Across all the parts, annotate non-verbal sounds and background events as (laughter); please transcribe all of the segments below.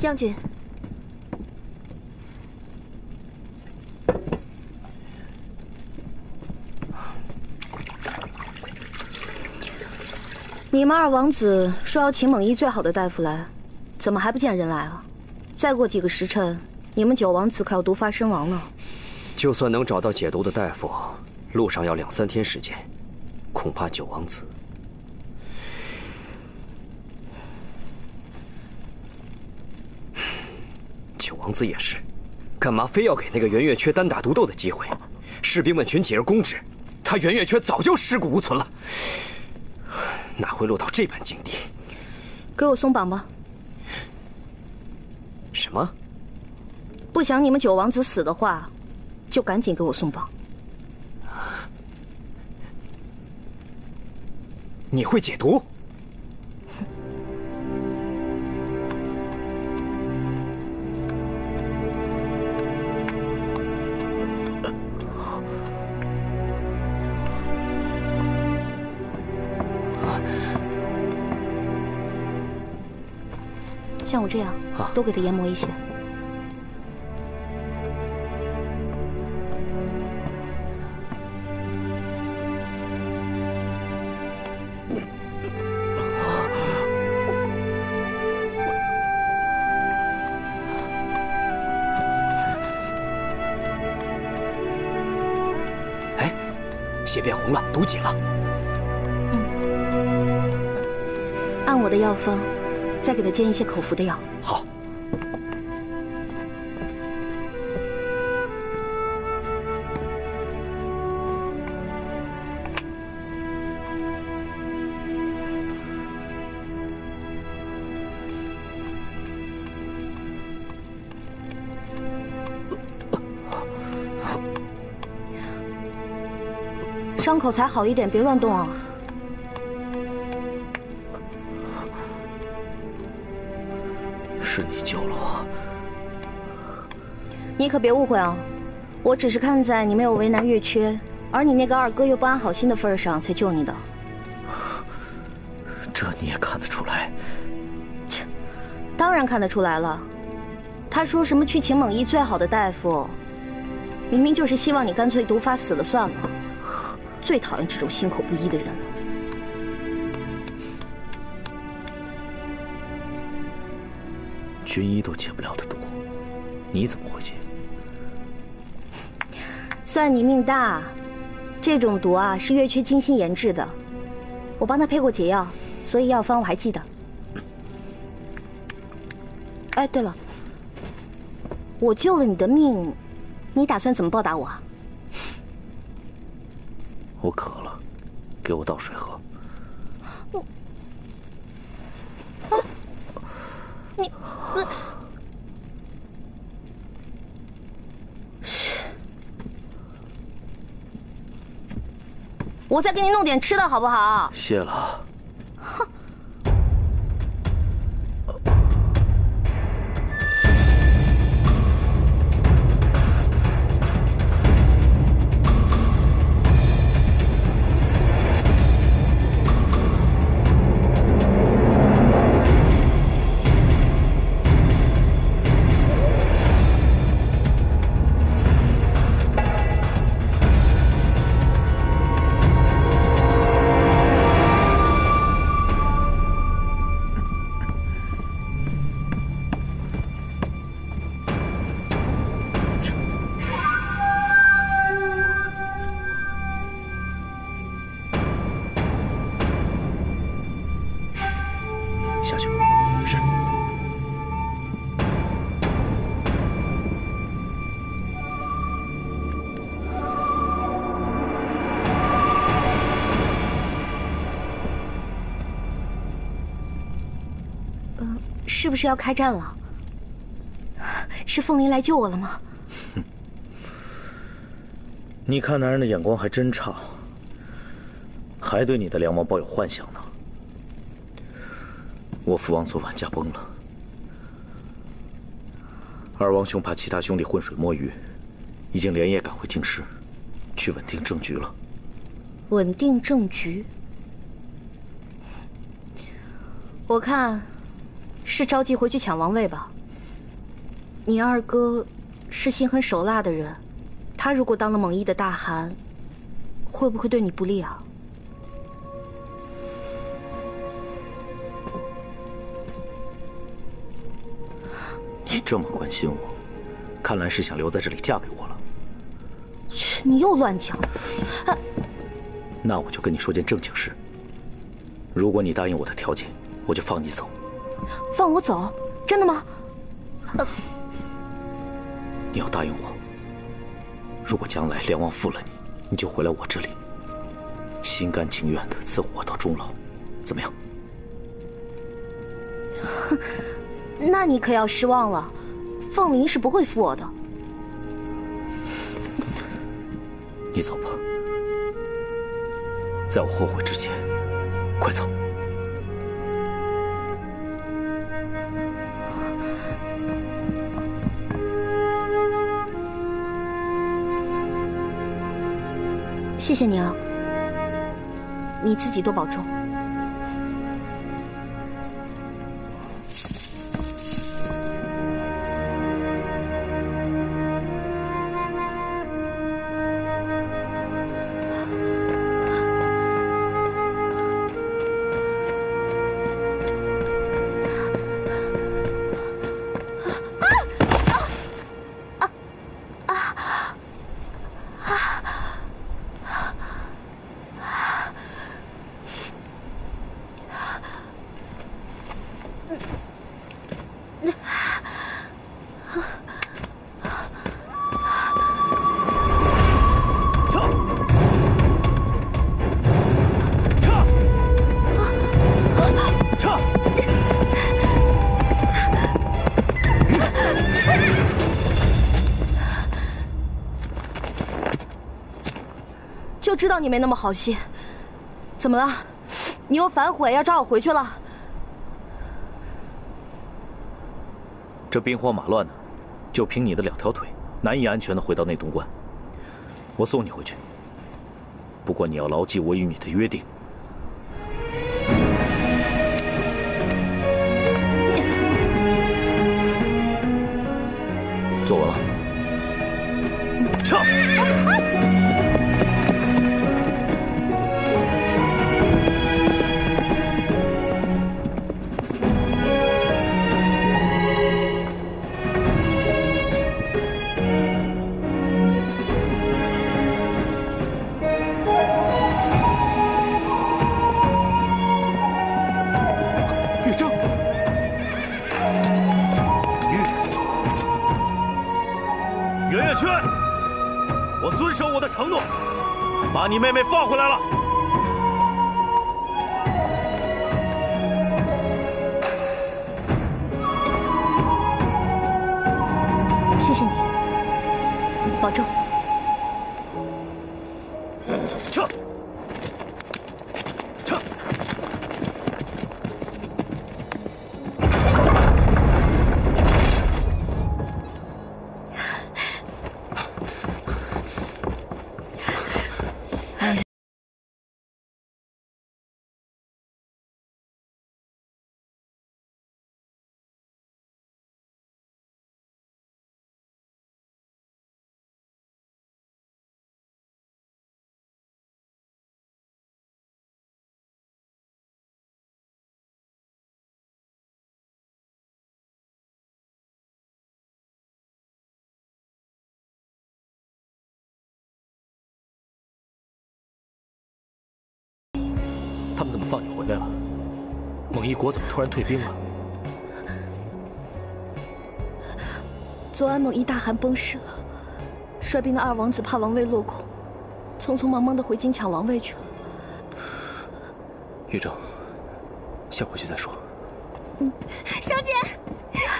将军，你们二王子说要请蒙医最好的大夫来，怎么还不见人来啊？再过几个时辰，你们九王子可要毒发身亡了。就算能找到解毒的大夫，路上要两三天时间，恐怕九王子……王子也是，干嘛非要给那个圆月缺单打独斗的机会？士兵们群起而攻之，他圆月缺早就尸骨无存了，哪会落到这般境地？给我松绑吧！什么？不想你们九王子死的话，就赶紧给我松绑。你会解毒？像我这样，多给他研磨一些。哎，血变红了，毒解了。嗯，按我的药方。再给他煎一些口服的药。好。伤口才好一点，别乱动啊。你可别误会啊，我只是看在你没有为难月缺，而你那个二哥又不安好心的份上，才救你的。这你也看得出来？切，当然看得出来了。他说什么去请蒙医最好的大夫，明明就是希望你干脆毒发死了算了。最讨厌这种心口不一的人了。军医都解不了的毒，你怎么会解？算你命大，这种毒啊是月缺精心研制的，我帮他配过解药，所以药方我还记得。哎，对了，我救了你的命，你打算怎么报答我啊？我渴了，给我倒水喝。我，啊，你，你。我再给你弄点吃的，好不好？谢了。是要开战了？是凤林来救我了吗？哼 (laughs) 你看男人的眼光还真差，还对你的梁王抱有幻想呢。我父王昨晚驾崩了，二王兄怕其他兄弟浑水摸鱼，已经连夜赶回京师，去稳定政局了。稳定政局？我看。是着急回去抢王位吧？你二哥是心狠手辣的人，他如果当了蒙毅的大汗，会不会对你不利啊？你这么关心我，看来是想留在这里嫁给我了。去，你又乱讲！那我就跟你说件正经事。如果你答应我的条件，我就放你走。放我走？真的吗？你要答应我，如果将来梁王负了你，你就回来我这里，心甘情愿的伺候我到终老，怎么样？哼，(laughs) 那你可要失望了，凤鸣是不会负我的。你走吧，在我后悔之前，快走。谢谢你啊，你自己多保重。你没那么好心，怎么了？你又反悔要抓我回去了？这兵荒马乱的，就凭你的两条腿，难以安全的回到内东关。我送你回去，不过你要牢记我与你的约定。做完了，你妹妹放回来了。他们怎么放你回来了？蒙毅国怎么突然退兵了？昨晚蒙毅大汗崩逝了，率兵的二王子怕王位落空，匆匆忙忙的回京抢王位去了。玉正，先回去再说。嗯，小姐，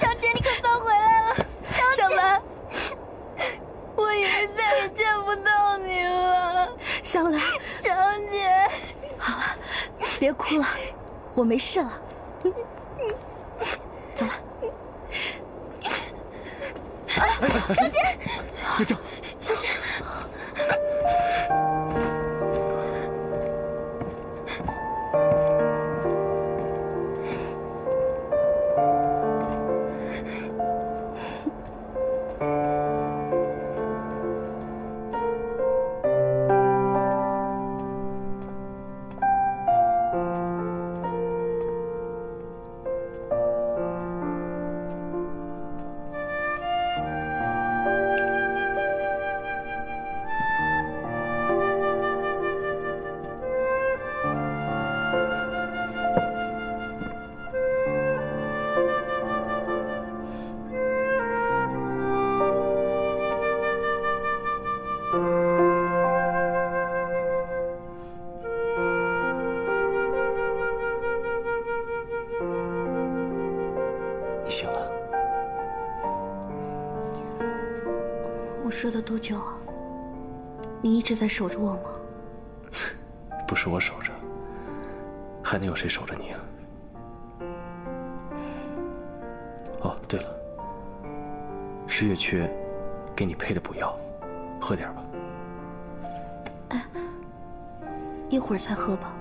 小姐，你可算回来了，小兰，我以为再也见不到你了，小兰，小姐。好了。别哭了，我没事了。走了，小姐，玉正，说的多久啊？你一直在守着我吗？(laughs) 不是我守着，还能有谁守着你啊？哦，对了，是月缺给你配的补药，喝点吧。哎一会儿再喝吧。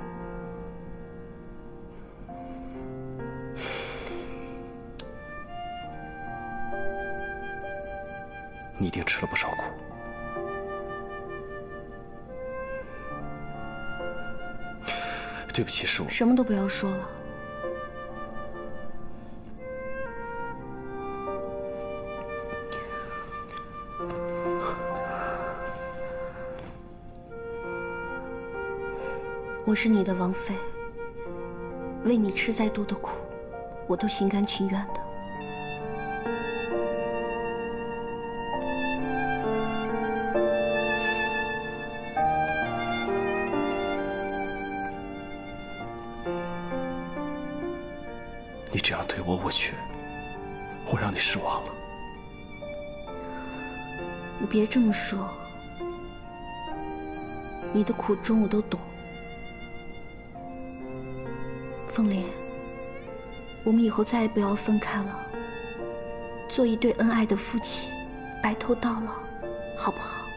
你一定吃了不少苦。对不起，是我。什么都不要说了。我是你的王妃，为你吃再多的苦，我都心甘情愿的。你这样对我，我却我让你失望了。你别这么说，你的苦衷我都懂。凤莲，我们以后再也不要分开了，做一对恩爱的夫妻，白头到老，好不好？